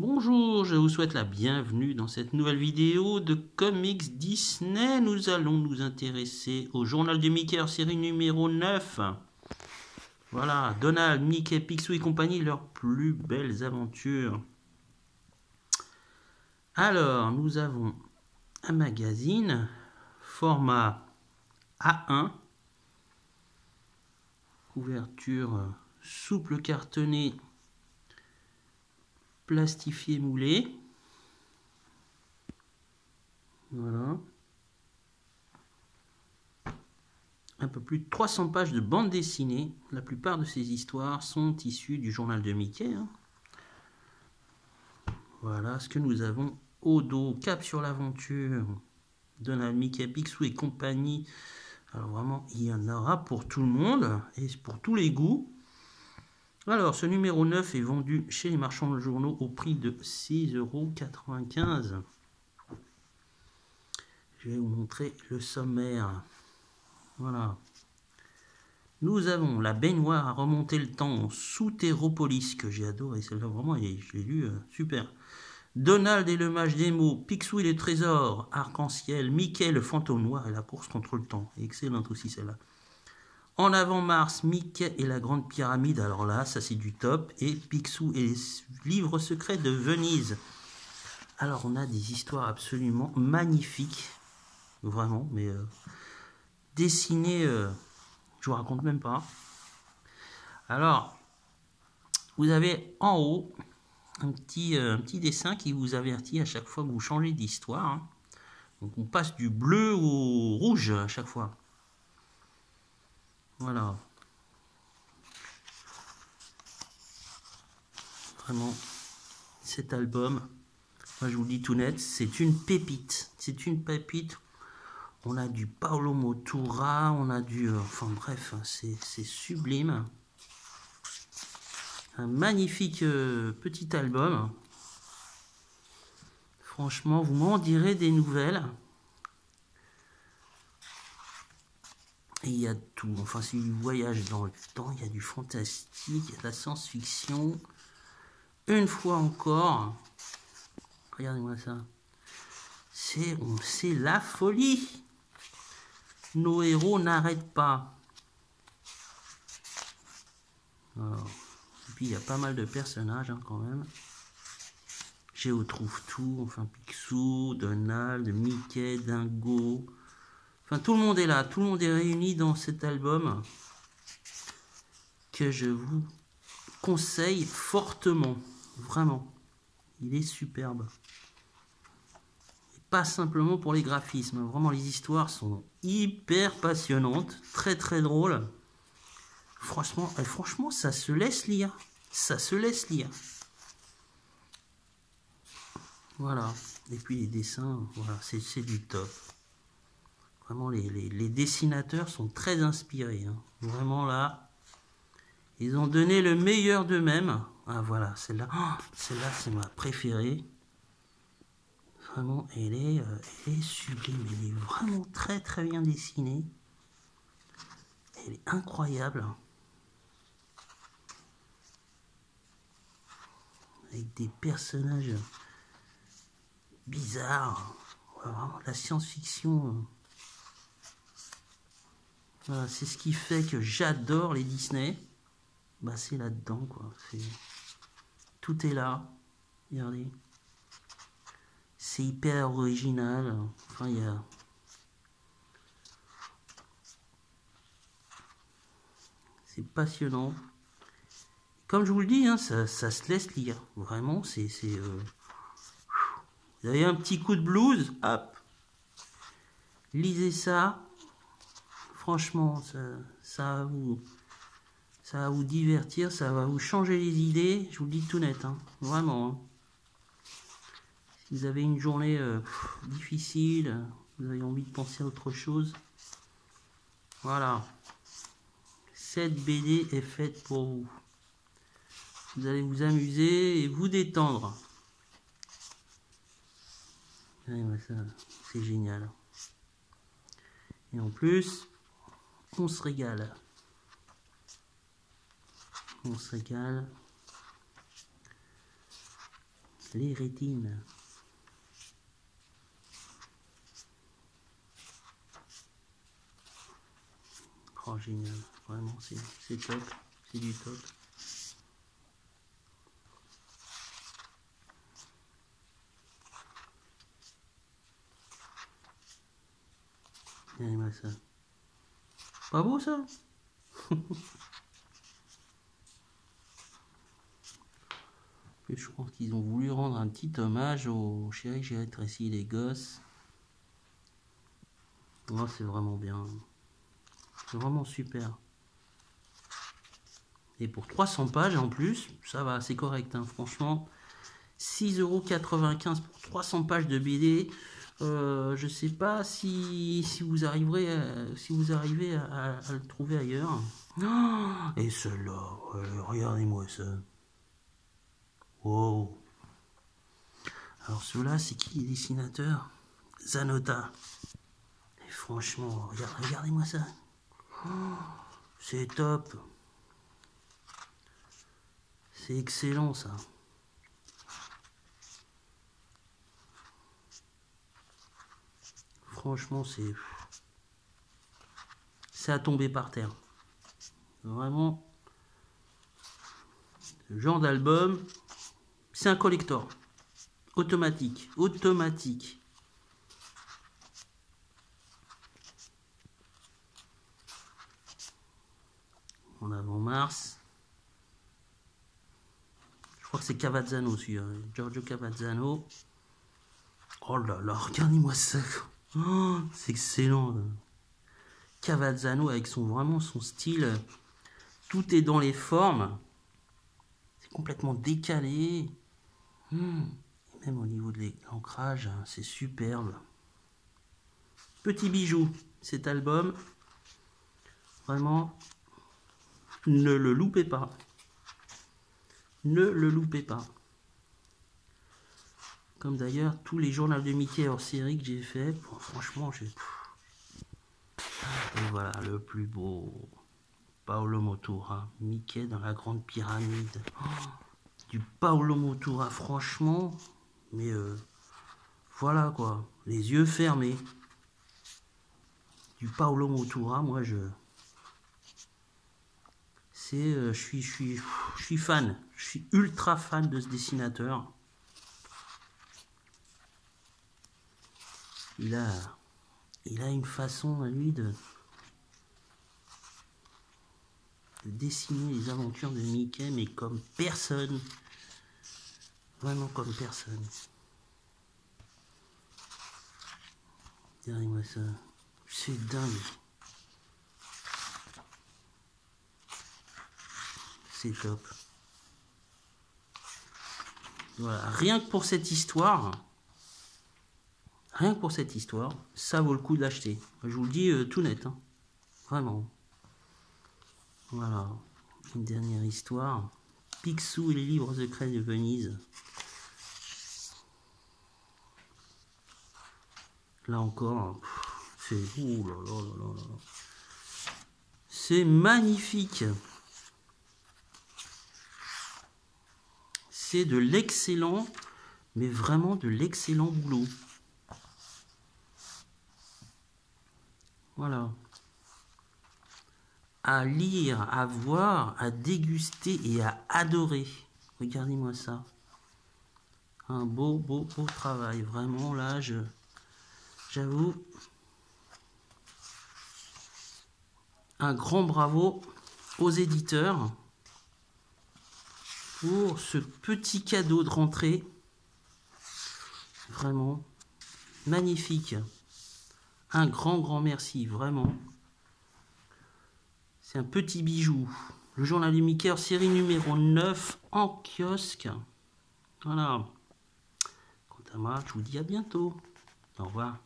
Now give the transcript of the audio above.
Bonjour, je vous souhaite la bienvenue dans cette nouvelle vidéo de Comics Disney. Nous allons nous intéresser au journal de Mickey, série numéro 9. Voilà, Donald, Mickey, Picsou et compagnie, leurs plus belles aventures. Alors, nous avons un magazine, format A1, couverture souple cartonnée plastifié moulé. Voilà. Un peu plus de 300 pages de bande dessinée. La plupart de ces histoires sont issues du journal de Mickey. Hein. Voilà ce que nous avons au dos. Cap sur l'aventure. Donald, Mickey, Picsou et compagnie. Alors vraiment, il y en aura pour tout le monde et pour tous les goûts. Alors, ce numéro 9 est vendu chez les marchands de journaux au prix de 6,95 euros. Je vais vous montrer le sommaire. Voilà. Nous avons la baignoire à remonter le temps sous Terropolis, que j'ai adoré. Celle-là, vraiment, je l'ai lu, euh, super. Donald et le mage des mots, Picsou et les trésors, Arc-en-ciel, Mickey le fantôme noir et la course contre le temps. Excellente aussi celle-là. En avant Mars, Mickey et la Grande Pyramide, alors là, ça c'est du top. Et Picsou et les livres secrets de Venise. Alors on a des histoires absolument magnifiques. Vraiment, mais euh, dessinées, euh, je vous raconte même pas. Alors, vous avez en haut un petit, euh, un petit dessin qui vous avertit à chaque fois que vous changez d'histoire. Hein. Donc on passe du bleu au rouge à chaque fois. Voilà. Vraiment, cet album, moi je vous le dis tout net, c'est une pépite. C'est une pépite. On a du Paolo Motura, on a du... Euh, enfin bref, c'est sublime. Un magnifique euh, petit album. Franchement, vous m'en direz des nouvelles. Il y a tout. Enfin, c'est du voyage dans le temps, il y a du fantastique, il y a de la science-fiction. Une fois encore, regardez-moi ça. C'est, la folie. Nos héros n'arrêtent pas. Et puis il y a pas mal de personnages hein, quand même. Géo trouve tout, enfin Picsou, Donald, Mickey, Dingo, Enfin, tout le monde est là, tout le monde est réuni dans cet album que je vous conseille fortement, vraiment. Il est superbe. pas simplement pour les graphismes, vraiment les histoires sont hyper passionnantes, très très drôles. Franchement, eh, franchement, ça se laisse lire. Ça se laisse lire. Voilà. Et puis les dessins, voilà, c'est du top. Vraiment, les, dessinateurs sont très inspirés. Hein. Vraiment là, ils ont donné le meilleur d'eux-mêmes. Ah voilà, celle-là, oh, celle-là c'est ma préférée. Vraiment, elle est, euh, elle est sublime. Elle est vraiment très très bien dessinée. Elle est incroyable. Avec des personnages bizarres. La science-fiction c'est ce qui fait que j'adore les Disney. Bah, c'est là-dedans, quoi. Tout est là. Regardez. C'est hyper original. Enfin, il y a... C'est passionnant. Comme je vous le dis, hein, ça, se laisse lire. Vraiment, c'est... Euh... Vous avez un petit coup de blues, hop. Lisez ça franchement, ça, va vous, ça divertir, ça va vous changer les idées. Je vous le dis tout net, hein, vraiment. Hein. Si vous avez une journée euh, difficile, vous avez envie de penser à autre chose, voilà. Cette BD est faite pour vous. Vous allez vous amuser et vous détendre. C'est génial. Et en plus, on se régale. On se régale. Les rétines. Oh, génial. Vraiment, c'est top. C'est du top. Ça. Pas beau ça? Je pense qu'ils ont voulu rendre un petit hommage au chéri, j'ai rétréci les gosses. Oh, c'est vraiment bien. C'est vraiment super. Et pour 300 pages en plus, ça va, c'est correct, hein, franchement. 6,95€ pour 300 pages de BD. Euh, je sais pas si, si vous arriverez à, si vous arrivez à, le trouver ailleurs. et cela, regardez-moi ça. Wow. Alors cela, c'est qui les dessinateurs? Zanota. Et franchement, regardez-moi ça. c'est top. C'est excellent ça. Franchement, c'est... C'est à tomber par terre. Vraiment. Ce genre d'album, c'est un collector. Automatique. Automatique. En avant Mars. Je crois que c'est Cavazzano celui-là. Giorgio Cavazzano. Oh là là, regardez-moi ça. Oh, c'est excellent. Cavazzano avec son vraiment son style. Tout est dans les formes. C'est complètement décalé. Hmm. même au niveau de l'ancrage, hein, c'est superbe. Petit bijou, cet album. Vraiment, ne le loupez pas. Ne le loupez pas. Comme d'ailleurs tous les journaux de Mickey hors série que j'ai fait. franchement, j'ai. Et voilà, le plus beau. Paolo Motura. Mickey dans la grande pyramide. Oh, du Paolo Motura, franchement. Mais euh, voilà quoi. Les yeux fermés. Du Paolo Motura, moi je. C'est. Euh, je suis, fan. Je suis ultra fan de ce dessinateur. Il a, une façon à lui de, de dessiner les aventures de Mickey, mais comme personne. Vraiment comme personne. Regardez-moi ça. C'est dingue. C'est top. Voilà, rien que pour cette histoire, Rien que pour cette histoire, ça vaut le coup d'acheter. Je vous le dis euh, tout net. Hein. Vraiment. Voilà. Une dernière histoire. Picsou et les livres secrets de Venise. Là encore, c'est C'est magnifique. C'est de l'excellent, mais vraiment de l'excellent boulot. Voilà. À lire, à voir, à déguster et à adorer. Regardez-moi ça. Un beau, beau, beau travail. Vraiment, là, je, j'avoue, un grand bravo aux éditeurs pour ce petit cadeau de rentrée. Vraiment magnifique. Un grand, grand merci, vraiment. C'est un petit bijou. Le journal du Mickey, série numéro 9 en kiosque. Voilà. Quant à moi, je vous dis à bientôt. Au revoir.